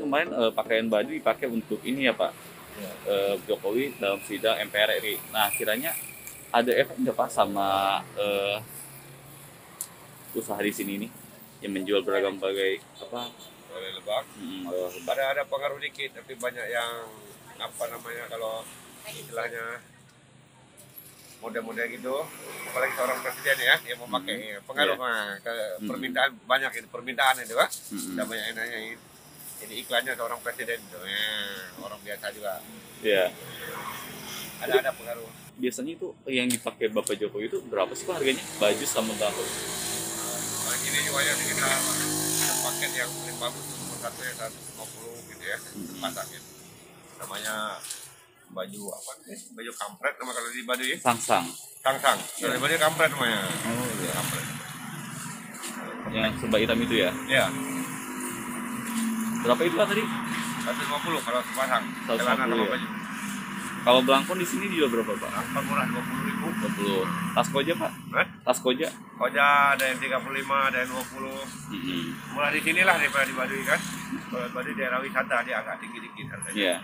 kemarin eh, pakaian baju dipakai untuk ini ya Pak Ya. Eh, Jokowi dalam sidang MPR RI. Nah kiranya ada efek nggak Pak sama eh, usaha di sini nih yang menjual beragam bagai apa? Oleh lebak. hmm, eh, Ada ada pengaruh dikit, tapi banyak yang apa namanya kalau istilahnya model-model gitu, apalagi seorang presiden ya yang mau pakai pengaruh mah ke Hmm. permintaan banyak itu permintaan itu kan, hmm, udah banyak yang nanyain. Jadi iklannya seorang presiden itu, ya, orang biasa juga ya. ada ada pengaruh. Biasanya itu yang dipakai Bapak Jokowi itu berapa sih Pak harganya? Baju sama bangku? Nah, ini juga yang kita paket yang paling bagus nomor satu ya 150 gitu ya, pasang gitu. Namanya baju apa nih? Baju kampret nama kalau di Baduy. Sang-sang. Sang-sang. Kalau di Baduy kampret namanya. Oh iya. Kampret. Yang serba hitam itu ya. Ya, Berapa itu tadi? 150 kalau sepasang. 150 Celana sama ya. baju. Kalau belangkon di sini juga berapa Pak? Angkot murah 20 ribu. 20. Tas koja Pak? Hah? Tas koja? Koja ada yang 35, ada yang 20. Mm-mm. Murah di sinilah daripada di Baduy kan. Kalau di Baduy daerah wisata dia agak tinggi-tinggi harganya. Iya.